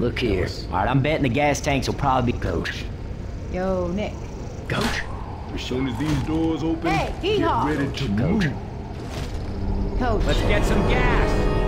Look here. All right, I'm betting the gas tanks will probably be Coach. Yo, Nick. Coach? As soon as these doors open, Hey, get ready to move. Coach. Let's get some gas.